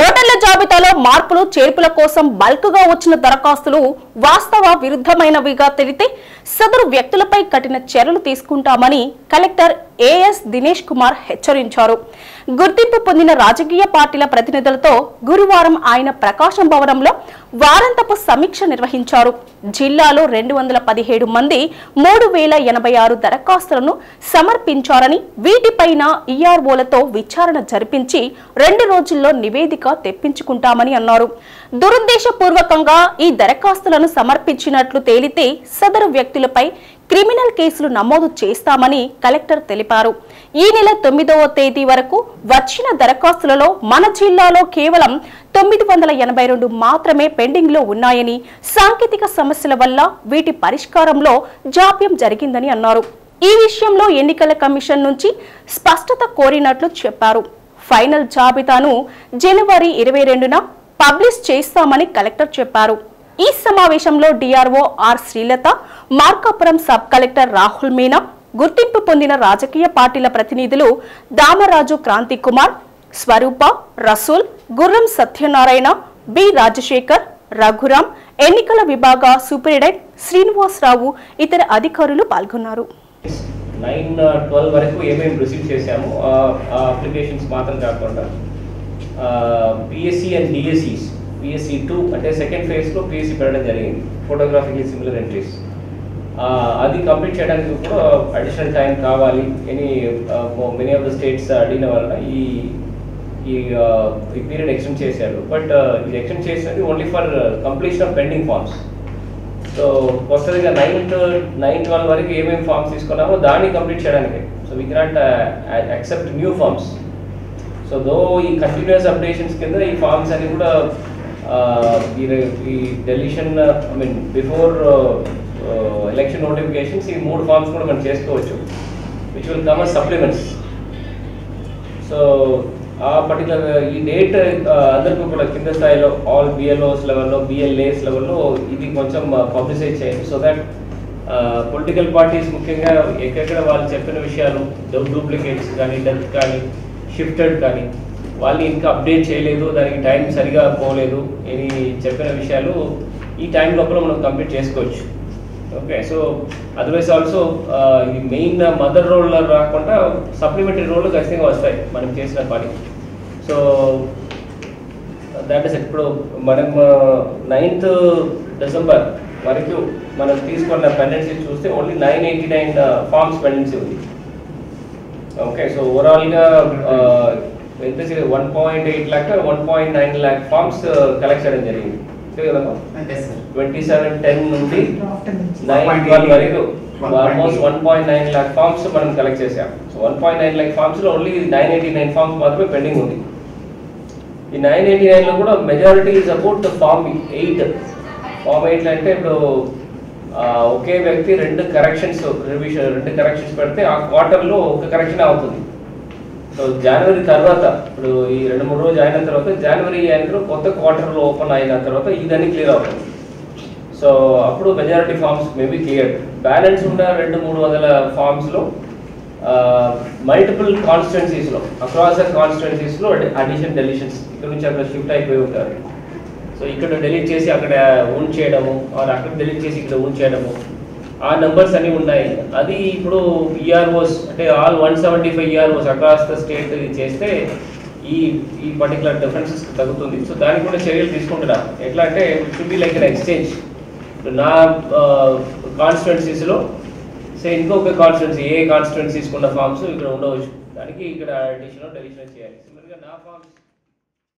ఓటర్ల జాబితాలో మార్పులు చేర్పుల కోసం బల్క్గా వచ్చిన దరఖాస్తులు వాస్తవ విరుద్ధమైనవిగా తెలితే సదరు వ్యక్తులపై కఠిన చర్యలు తీసుకుంటామని కలెక్టర్ ఏఎస్ దినేష్ కుమార్ హెచ్చరించారు. గుర్తింపు పొందిన రాజకీయ పార్టీల ప్రతినిధులతో గురువారం ఆయన ప్రకాశం భవనంలో వారంతపు సమీక్ష నిర్వహించారు. జిల్లాలో రెండు వందల పదిహేడు మంది మూడు వేల ఎనభై ఆరు దరఖాస్తులను సమర్పించారని వీటిపైన ఈఆర్ఓలతో విచారణ జరిపించి రెండు రోజుల్లో నివేదిక తెప్పించుకుంటామని అన్నారు. దురుద్దేశపూర్వకంగా ఈ దరఖాస్తులను సమర్పించినట్లు తేలితే సదరు వ్యక్తులపై క్రిమినల్ కేసులు నమోదు చేస్తామని కలెక్టర్ తెలిపారు. ఈ నెల తొమ్మిదవ తేదీ వరకు వచ్చిన దరఖాస్తులలో మన జిల్లాలో కేవలం తొమ్మిది వందల ఎనభై రెండు మాత్రమే పెండింగ్లో ఉన్నాయని సాంకేతిక సమస్యల వల్ల వీటి పరిష్కారంలో జాప్యం జరిగిందని అన్నారు. ఈ విషయంలో ఎన్నికల కమిషన్ నుంచి స్పష్టత కోరినట్లు చెప్పారు. ఫైనల్ జాబితాను జనవరి ఇరవై రెండున పబ్లిష్ చేస్తామని కలెక్టర్ చెప్పారు. ఈ సమావేశంలో DRO R Srilatha Markapuram sub collector Rahul Meena గుర్తింపు పొందిన రాజకీయ పార్టీల ప్రతినిధులు దామరాజు క్రాంతి కుమార్ స్వరూప రసూల్ గుర్రం సత్యనారాయణ బి రాజశేఖర్ రఘురాం ఎన్నికల విభాగ సూపరింటెండెంట్ శ్రీనివాసరావు ఇతర అధికారులు పాల్గొన్నారు. నైన్ ట్వెల్వ్ వరకు ఏమేమి రిసీవ్ చేశాము అప్లికేషన్స్ మాత్రం కాకుండా PSC and DSCs PSC two అంటే సెకండ్ ఫేజ్లో పిఎస్సి పెట్టడం జరిగింది. ఫోటోగ్రఫీకి సిమిలర్ ఎంట్రీస్ అది కంప్లీట్ చేయడానికి కూడా అడిషనల్ టైం కావాలి. Any many of the states అడిగిన వలన ఈ ఈ ఈ పీరియడ్ ఎక్స్టెండ్ చేశారు. బట్ ఇది ఎక్స్టెండ్ చేసినది only for completion of pending forms so వస్తుందిగా నైన్ నైన్ ట్వెల్వ్ వరకు ఏమేమి ఫార్మ్స్ తీసుకున్నామో దాన్ని కంప్లీట్ చేయడానికి. So we cannot accept new forms so though ఈ కంటిన్యూస్ అప్డేషన్స్ కింద ఈ ఫార్మ్స్ అన్ని కూడా ఈ deletion I mean before election notifications ఈ మూడు ఫార్మ్స్ కూడా మనం చేసుకోవచ్చు which will come as supplements so ఆ పర్టికులర్ ఈ డేట్ అందరికీ కూడా కింద స్థాయిలో ఆల్ బిఎల్ఓస్ లెవెల్లో బిఎల్ఏస్ లెవెల్లో ఇది కొంచెం uh, పబ్లిసైజ్ చేయండి. సో దట్ పొలిటికల్ పార్టీస్ ముఖ్యంగా ఎక్కడెక్కడ వాళ్ళు చెప్పిన విషయాలు డూప్లికేట్స్ కానీ డెత్ కానీ షిఫ్టెడ్ కానీ వాళ్ళు ఇంకా అప్డేట్ చేయలేదు దానికి టైం సరిగా పోలేదు ఇది చెప్పిన విషయాలు ఈ టైం లోపల మనం కంప్లీట్ చేసుకోవచ్చు. ఓకే సో అదర్వైజ్ ఆల్సో ఇది మెయిన్ మదర్ రోల్ రాకుండా సప్లిమెంటరీ రోల్ ఖచ్చితంగా వస్తాయి మనం చేసిన పని. సో దాట్ ఇస్ ఇప్పుడు మనం నైన్త్ డిసెంబర్ వరకు మనం తీసుకున్న పెండెన్సీ చూస్తే only nine eighty nine forms pendency ఉంది. ఓకే సో ఓవరాల్గా ఎంత one point eight lakh one point nine lakh forms collect చేయడం జరిగింది. ట్వంటీ సెవెన్ టెన్ నుండి నైన్ 1.88 ట్వెల్వ్ వరకు 1.88 almost one point nine lakh forms మనం కలెక్ట్ చేసాం so one point nine lakh ఫార్మ్స్లో only nine eighty nine forms మాత్రమే pending ఉంది. ఈ nine eighty నైన్లో కూడా majority is about form eight form eight అంటే ఇప్పుడు ఒకే వ్యక్తి రెండు కరెక్షన్స్ రివిజన్ రెండు కరెక్షన్స్ పెడితే ఆ క్వార్టర్లో ఒక కరెక్షన్ అవుతుంది. సో జనవరి తర్వాత ఇప్పుడు ఈ రెండు మూడు రోజులు అయిన తర్వాత జనవరి అయిన తర్వాత కొత్త క్వార్టర్లో ఓపెన్ అయిన తర్వాత ఇదన్నీ క్లియర్ అవుతుంది. సో అప్పుడు majority forms maybe clear balance ఉన్న రెండు మూడు వందల ఫార్మ్స్లో మల్టిపుల్ కాన్స్టిట్యున్సీస్లో అక్రాస్ ద కాన్స్టిట్యున్సీస్లో అడిషన్ డెలిషన్స్ ఇక్కడ నుంచి అక్కడ షిఫ్ట్ అయిపోయి ఉంటారు. సో ఇక్కడ డెలీట్ చేసి అక్కడ ఓన్ చేయడము అక్కడ డెలీట్ చేసి ఇక్కడ ఓన్ చేయడము. ఆ నెంబర్స్ అన్ని ఉన్నాయి. అది ఇప్పుడు ఈఆర్ఓస్ అంటే all one seventy five EROs across the state చేస్తే ఈ ఈ పర్టికులర్ డిఫరెన్సెస్ తగ్గుతుంది. సో దానికి కూడా చర్యలు తీసుకుంటున్నా. ఎట్లా అంటే should be like an exchange నా కాన్స్టిట్యున్సీస్లో సో ఇంకొక కాన్స్టిట్యున్సీ ఏ కాన్స్టిట్యున్సీస్ ఉన్న ఫార్మ్స్ ఇక్కడ ఉండవచ్చు. దానికి ఇక్కడ అడిషనల్ డెలిషన్ చేయాలి. సిమిలర్గా నా ఫామ్స్